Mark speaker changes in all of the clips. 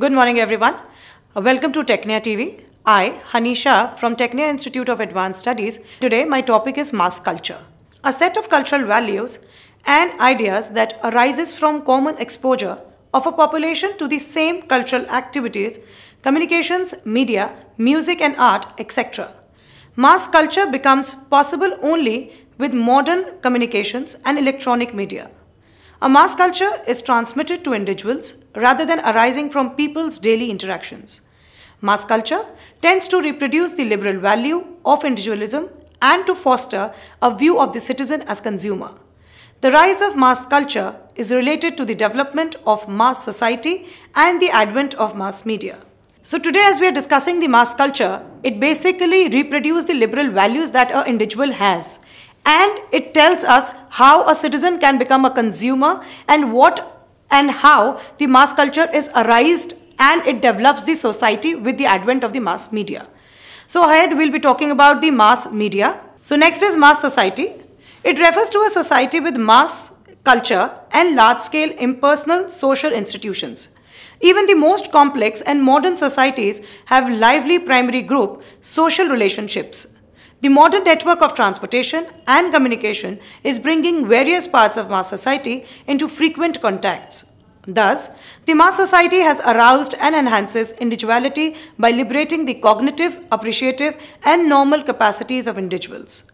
Speaker 1: Good morning, everyone. Welcome to Tecnia TV. I, Honey Shah from Tecnia Institute of Advanced Studies. Today, my topic is mass culture, a set of cultural values and ideas that arises from common exposure of a population to the same cultural activities, communications, media, music and art, etc. Mass culture becomes possible only with modern communications and electronic media. A mass culture is transmitted to individuals rather than arising from people's daily interactions. Mass culture tends to reproduce the liberal value of individualism and to foster a view of the citizen as consumer. The rise of mass culture is related to the development of mass society and the advent of mass media. So today as we are discussing the mass culture, it basically reproduces the liberal values that an individual has and it tells us how a citizen can become a consumer and what and how the mass culture is arised and it develops the society with the advent of the mass media. So ahead we'll be talking about the mass media. So next is mass society. It refers to a society with mass culture and large-scale impersonal social institutions. Even the most complex and modern societies have lively primary group social relationships. The modern network of transportation and communication is bringing various parts of mass society into frequent contacts. Thus, the mass society has aroused and enhances individuality by liberating the cognitive, appreciative, and normal capacities of individuals.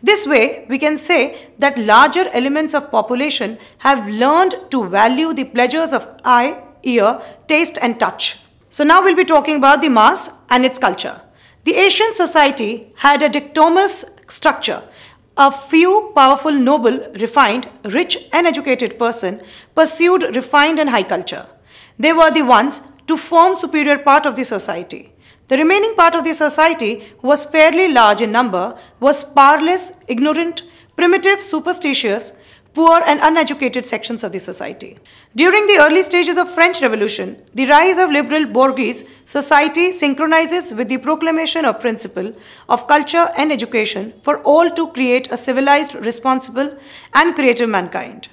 Speaker 1: This way, we can say that larger elements of population have learned to value the pleasures of eye, ear, taste, and touch. So now we'll be talking about the mass and its culture. The ancient society had a dichotomous structure. A few powerful, noble, refined, rich, and educated person pursued refined and high culture. They were the ones to form superior part of the society. The remaining part of the society was fairly large in number, was powerless, ignorant, primitive, superstitious, poor and uneducated sections of the society. During the early stages of French Revolution, the rise of liberal bourgeois society synchronizes with the proclamation of principle of culture and education for all to create a civilized, responsible and creative mankind.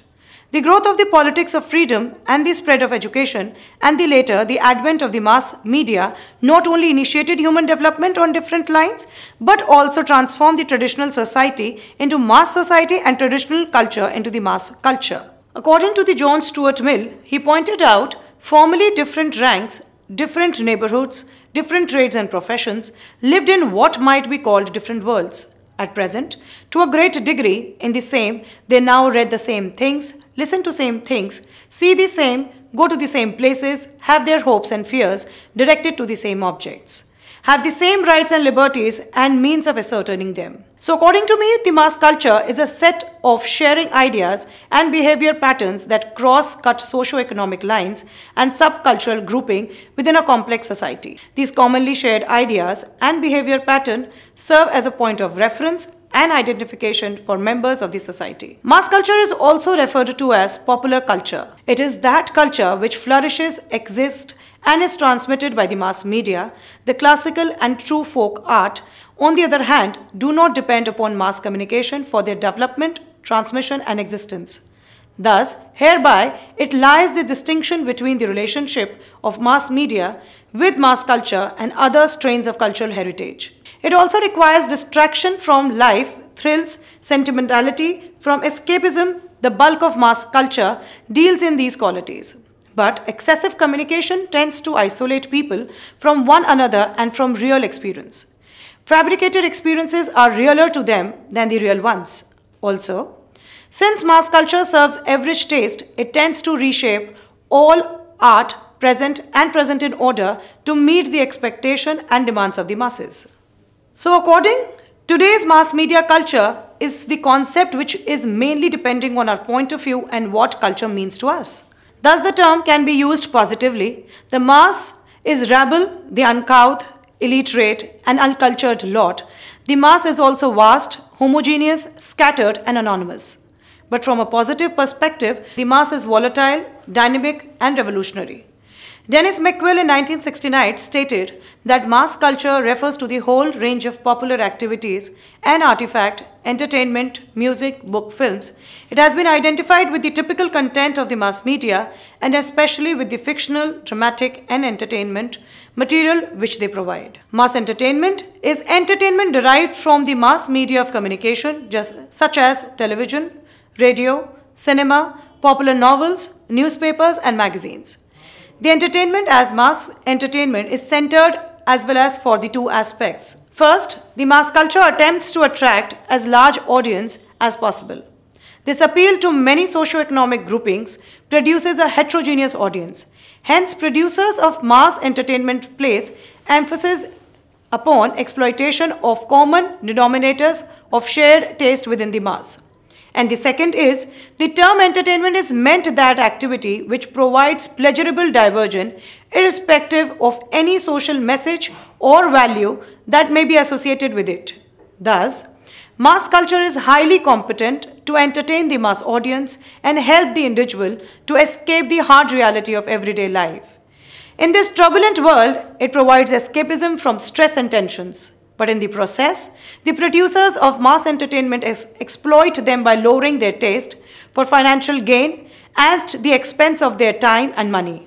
Speaker 1: The growth of the politics of freedom and the spread of education and the later the advent of the mass media not only initiated human development on different lines but also transformed the traditional society into mass society and traditional culture into the mass culture. According to the John Stuart Mill, he pointed out formerly different ranks, different neighborhoods, different trades and professions lived in what might be called different worlds. At present, to a great degree, in the same, they now read the same things, listen to same things, see the same, go to the same places, have their hopes and fears directed to the same objects, have the same rights and liberties and means of ascertaining them. So according to me, the mass culture is a set of sharing ideas and behavior patterns that cross-cut socio-economic lines and subcultural grouping within a complex society. These commonly shared ideas and behavior pattern serve as a point of reference and identification for members of the society. Mass culture is also referred to as popular culture. It is that culture which flourishes, exists, and is transmitted by the mass media. The classical and true folk art, on the other hand, do not depend upon mass communication for their development, transmission, and existence. Thus, hereby, it lies the distinction between the relationship of mass media with mass culture and other strains of cultural heritage. It also requires distraction from life, thrills, sentimentality, from escapism. The bulk of mass culture deals in these qualities. But excessive communication tends to isolate people from one another and from real experience. Fabricated experiences are realer to them than the real ones. Also, since mass culture serves average taste, it tends to reshape all art present and present in order to meet the expectation and demands of the masses. So according today's mass media culture is the concept which is mainly depending on our point of view and what culture means to us. Thus the term can be used positively. The mass is rabble, the uncouth, illiterate and uncultured lot. The mass is also vast, homogeneous, scattered and anonymous. But from a positive perspective, the mass is volatile, dynamic and revolutionary. Denis McQuail in 1969 stated that mass culture refers to the whole range of popular activities and artifact, entertainment, music, book, films. It has been identified with the typical content of the mass media and especially with the fictional, dramatic and entertainment material which they provide. Mass entertainment is entertainment derived from the mass media of communication just such as television, radio, cinema, popular novels, newspapers and magazines. The entertainment as mass entertainment is centered as well as for the two aspects. First, the mass culture attempts to attract as large audience as possible. This appeal to many socio-economic groupings produces a heterogeneous audience. Hence, producers of mass entertainment place emphasis upon exploitation of common denominators of shared taste within the mass. And the second is the term entertainment is meant that activity which provides pleasurable diversion irrespective of any social message or value that may be associated with it. Thus, mass culture is highly competent to entertain the mass audience and help the individual to escape the hard reality of everyday life. In this turbulent world, it provides escapism from stress and tensions. But in the process, the producers of mass entertainment ex exploit them by lowering their taste for financial gain at the expense of their time and money.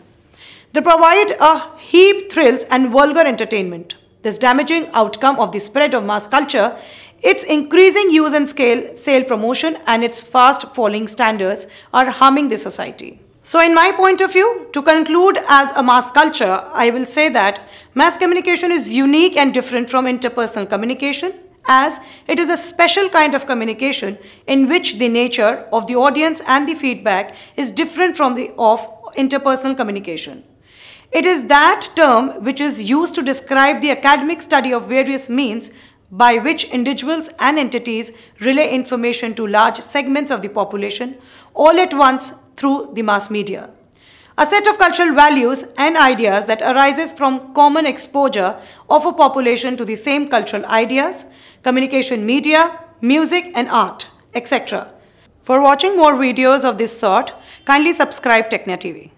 Speaker 1: They provide a heap thrills and vulgar entertainment. This damaging outcome of the spread of mass culture, its increasing use and scale, sale promotion and its fast falling standards are harming the society. So in my point of view, to conclude as a mass culture, I will say that mass communication is unique and different from interpersonal communication as it is a special kind of communication in which the nature of the audience and the feedback is different from the of interpersonal communication. It is that term which is used to describe the academic study of various means by which individuals and entities relay information to large segments of the population all at once through the mass media. A set of cultural values and ideas that arises from common exposure of a population to the same cultural ideas, communication media, music and art, etc. For watching more videos of this sort, kindly subscribe Tecnia TV.